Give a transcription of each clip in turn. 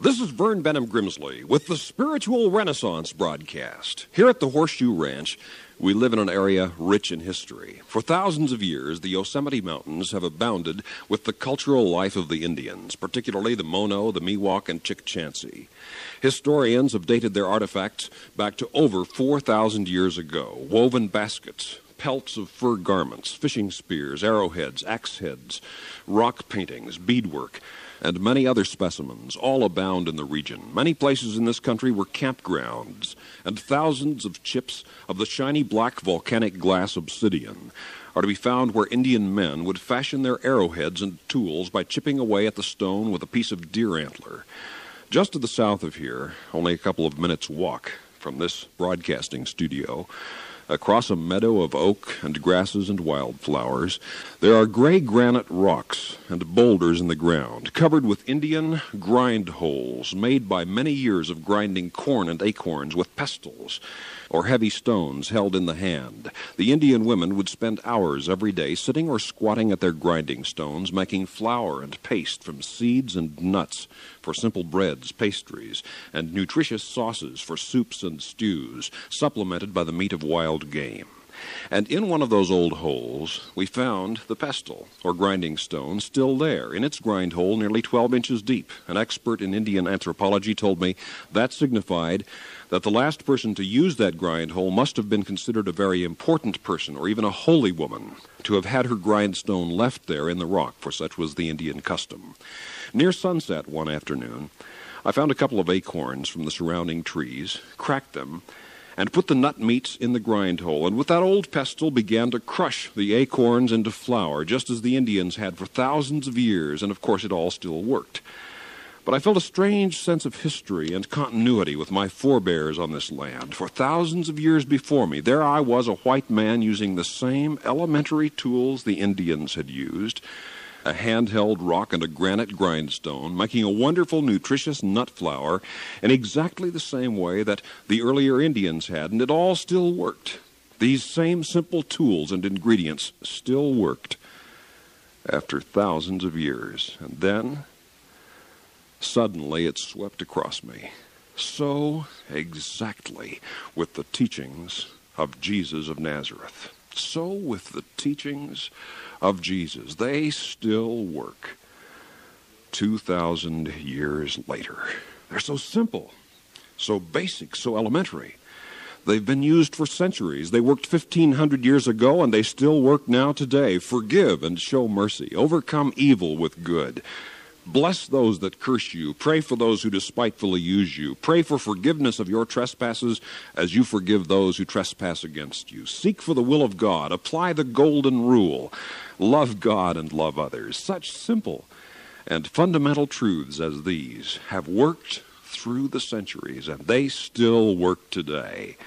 This is Vern Bennom Grimsley with the Spiritual Renaissance broadcast. Here at the Horseshoe Ranch, we live in an area rich in history. For thousands of years, the Yosemite Mountains have abounded with the cultural life of the Indians, particularly the Mono, the Miwok, and Chukchansi. Historians have dated their artifacts back to over 4,000 years ago. Woven baskets, pelts of fur garments, fishing spears, arrowheads, axe heads, rock paintings, beadwork, and many other specimens all abound in the region. Many places in this country were campgrounds, and thousands of chips of the shiny black volcanic glass obsidian are to be found where Indian men would fashion their arrowheads and tools by chipping away at the stone with a piece of deer antler. Just to the south of here, only a couple of minutes' walk from this broadcasting studio, Across a meadow of oak and grasses and wildflowers, there are gray granite rocks and boulders in the ground, covered with Indian grind holes made by many years of grinding corn and acorns with pestles or heavy stones held in the hand. The Indian women would spend hours every day sitting or squatting at their grinding stones, making flour and paste from seeds and nuts for simple breads, pastries, and nutritious sauces for soups and stews, supplemented by the meat of wild game. And in one of those old holes, we found the pestle, or grinding stone, still there, in its grind hole nearly 12 inches deep. An expert in Indian anthropology told me that signified that the last person to use that grind hole must have been considered a very important person, or even a holy woman, to have had her grindstone left there in the rock, for such was the Indian custom. Near sunset one afternoon, I found a couple of acorns from the surrounding trees, cracked them, and put the nut meats in the grind hole, and with that old pestle began to crush the acorns into flour, just as the Indians had for thousands of years, and of course it all still worked. But I felt a strange sense of history and continuity with my forebears on this land. For thousands of years before me, there I was, a white man using the same elementary tools the Indians had used a handheld rock and a granite grindstone, making a wonderful, nutritious nut flour in exactly the same way that the earlier Indians had, and it all still worked. These same simple tools and ingredients still worked after thousands of years. And then, suddenly, it swept across me. So exactly with the teachings of Jesus of Nazareth. So with the teachings of Jesus. They still work 2,000 years later. They're so simple, so basic, so elementary. They've been used for centuries. They worked 1,500 years ago and they still work now today. Forgive and show mercy. Overcome evil with good. Bless those that curse you. Pray for those who despitefully use you. Pray for forgiveness of your trespasses as you forgive those who trespass against you. Seek for the will of God. Apply the golden rule. Love God and love others. Such simple and fundamental truths as these have worked through the centuries, and they still work today.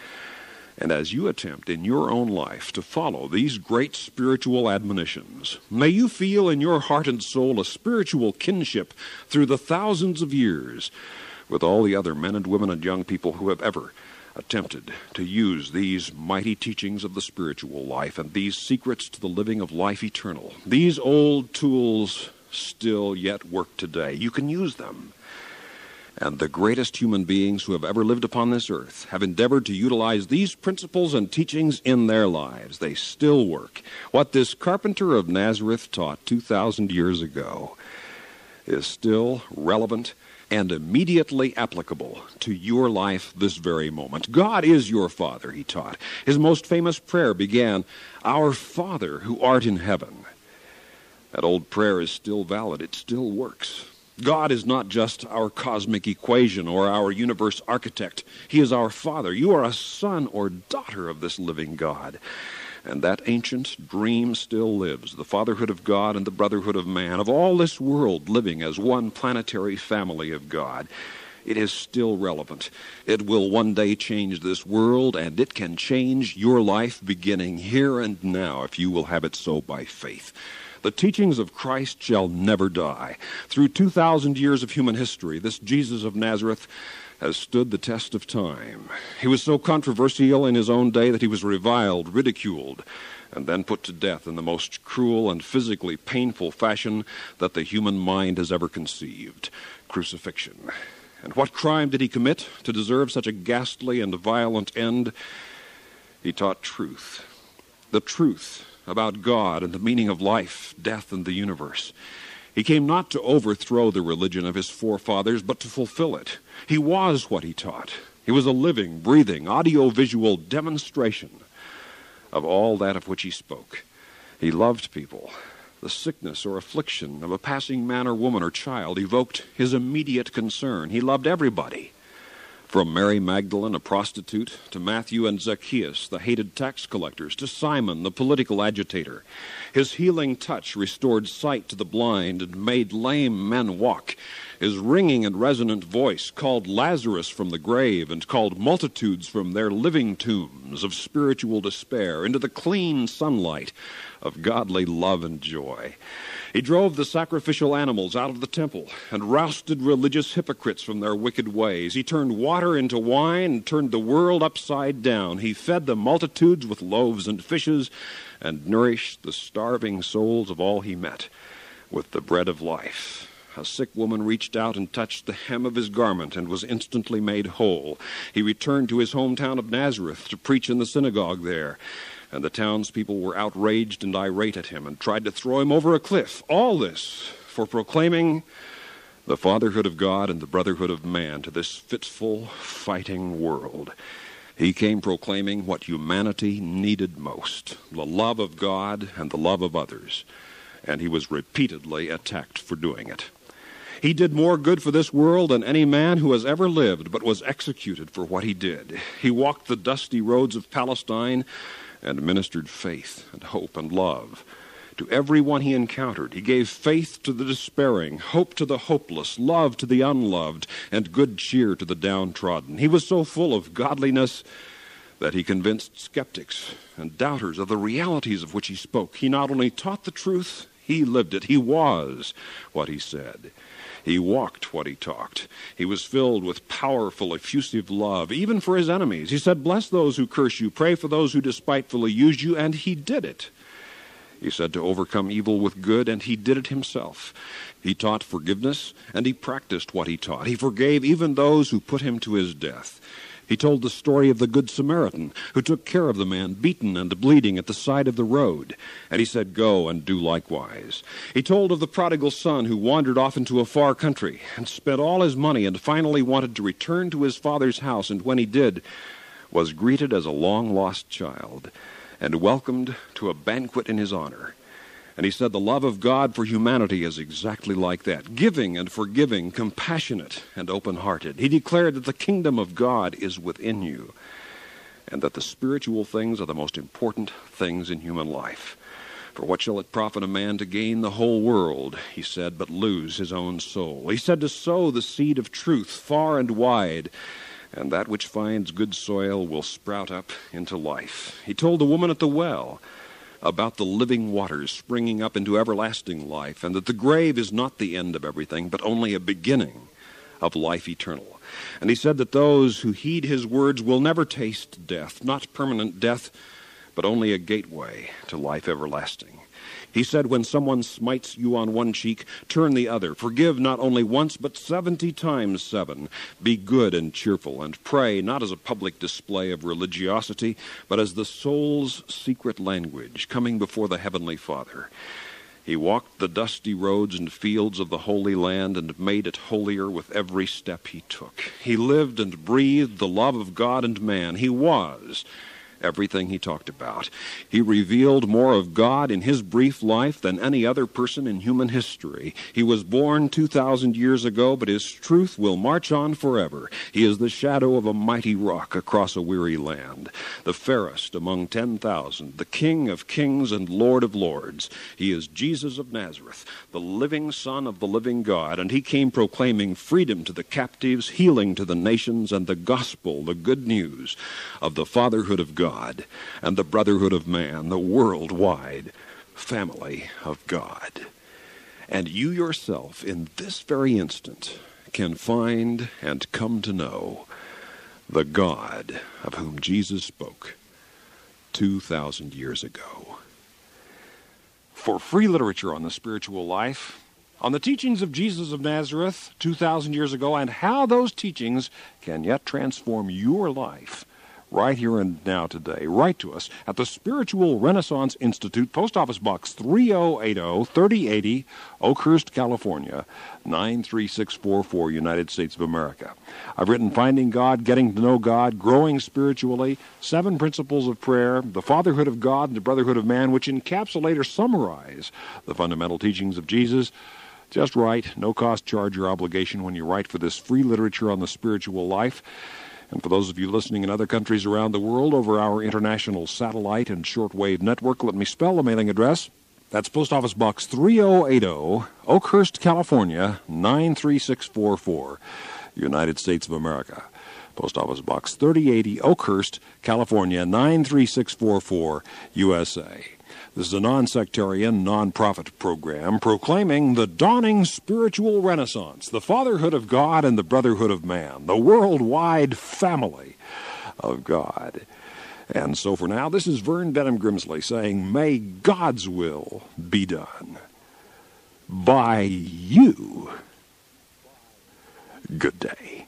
And as you attempt in your own life to follow these great spiritual admonitions, may you feel in your heart and soul a spiritual kinship through the thousands of years with all the other men and women and young people who have ever attempted to use these mighty teachings of the spiritual life and these secrets to the living of life eternal. These old tools still yet work today. You can use them and the greatest human beings who have ever lived upon this earth have endeavored to utilize these principles and teachings in their lives. They still work. What this carpenter of Nazareth taught 2,000 years ago is still relevant and immediately applicable to your life this very moment. God is your Father, he taught. His most famous prayer began, Our Father who art in heaven. That old prayer is still valid, it still works. God is not just our cosmic equation or our universe architect. He is our Father. You are a son or daughter of this living God. And that ancient dream still lives the fatherhood of God and the brotherhood of man, of all this world living as one planetary family of God. It is still relevant. It will one day change this world, and it can change your life beginning here and now if you will have it so by faith. The teachings of Christ shall never die. Through 2,000 years of human history, this Jesus of Nazareth has stood the test of time. He was so controversial in his own day that he was reviled, ridiculed, and then put to death in the most cruel and physically painful fashion that the human mind has ever conceived crucifixion. And what crime did he commit to deserve such a ghastly and violent end? He taught truth. The truth about God and the meaning of life, death, and the universe. He came not to overthrow the religion of his forefathers, but to fulfill it. He was what he taught. He was a living, breathing, audiovisual demonstration of all that of which he spoke. He loved people. The sickness or affliction of a passing man or woman or child evoked his immediate concern. He loved everybody. From Mary Magdalene, a prostitute, to Matthew and Zacchaeus, the hated tax collectors, to Simon, the political agitator. His healing touch restored sight to the blind and made lame men walk. His ringing and resonant voice called Lazarus from the grave and called multitudes from their living tombs of spiritual despair into the clean sunlight of godly love and joy. He drove the sacrificial animals out of the temple and rousted religious hypocrites from their wicked ways. He turned water into wine and turned the world upside down. He fed the multitudes with loaves and fishes and nourished the starving souls of all he met with the bread of life. A sick woman reached out and touched the hem of his garment and was instantly made whole. He returned to his hometown of Nazareth to preach in the synagogue there and the townspeople were outraged and irate at him and tried to throw him over a cliff. All this for proclaiming the fatherhood of God and the brotherhood of man to this fitful, fighting world. He came proclaiming what humanity needed most the love of God and the love of others, and he was repeatedly attacked for doing it. He did more good for this world than any man who has ever lived, but was executed for what he did. He walked the dusty roads of Palestine and ministered faith and hope and love to everyone he encountered. He gave faith to the despairing, hope to the hopeless, love to the unloved, and good cheer to the downtrodden. He was so full of godliness that he convinced skeptics and doubters of the realities of which he spoke. He not only taught the truth, he lived it. He was what he said. He walked what he talked. He was filled with powerful, effusive love, even for his enemies. He said, Bless those who curse you, pray for those who despitefully use you, and he did it. He said to overcome evil with good, and he did it himself. He taught forgiveness, and he practiced what he taught. He forgave even those who put him to his death. He told the story of the Good Samaritan who took care of the man beaten and bleeding at the side of the road. And he said, Go and do likewise. He told of the prodigal son who wandered off into a far country and spent all his money and finally wanted to return to his father's house, and when he did, was greeted as a long lost child and welcomed to a banquet in his honor. And he said the love of God for humanity is exactly like that giving and forgiving, compassionate and open hearted. He declared that the kingdom of God is within you, and that the spiritual things are the most important things in human life. For what shall it profit a man to gain the whole world, he said, but lose his own soul? He said to sow the seed of truth far and wide, and that which finds good soil will sprout up into life. He told the woman at the well, about the living waters springing up into everlasting life, and that the grave is not the end of everything, but only a beginning of life eternal. And he said that those who heed his words will never taste death, not permanent death, but only a gateway to life everlasting. He said, When someone smites you on one cheek, turn the other. Forgive not only once, but seventy times seven. Be good and cheerful, and pray not as a public display of religiosity, but as the soul's secret language, coming before the Heavenly Father. He walked the dusty roads and fields of the Holy Land and made it holier with every step he took. He lived and breathed the love of God and man. He was everything he talked about. He revealed more of God in his brief life than any other person in human history. He was born 2,000 years ago, but his truth will march on forever. He is the shadow of a mighty rock across a weary land, the fairest among 10,000, the King of kings and Lord of lords. He is Jesus of Nazareth, the living Son of the living God, and he came proclaiming freedom to the captives, healing to the nations, and the gospel, the good news of the fatherhood of God. God and the brotherhood of man, the worldwide family of God. And you yourself, in this very instant, can find and come to know the God of whom Jesus spoke 2,000 years ago. For free literature on the spiritual life, on the teachings of Jesus of Nazareth 2,000 years ago and how those teachings can yet transform your life right here and now today. Write to us at the Spiritual Renaissance Institute, Post Office Box 3080 3080, Oakhurst, California 93644, United States of America. I've written Finding God, Getting to Know God, Growing Spiritually, Seven Principles of Prayer, The Fatherhood of God, and the Brotherhood of Man, which encapsulate or summarize the fundamental teachings of Jesus. Just write, no cost, charge, or obligation when you write for this free literature on the spiritual life. And for those of you listening in other countries around the world over our international satellite and shortwave network, let me spell the mailing address. That's Post Office Box 3080, Oakhurst, California 93644, United States of America. Post Office Box 3080, Oakhurst, California 93644, USA. This is a non sectarian, non profit program proclaiming the dawning spiritual renaissance, the fatherhood of God and the brotherhood of man, the worldwide family of God. And so for now, this is Vern Bennom Grimsley saying, May God's will be done by you. Good day.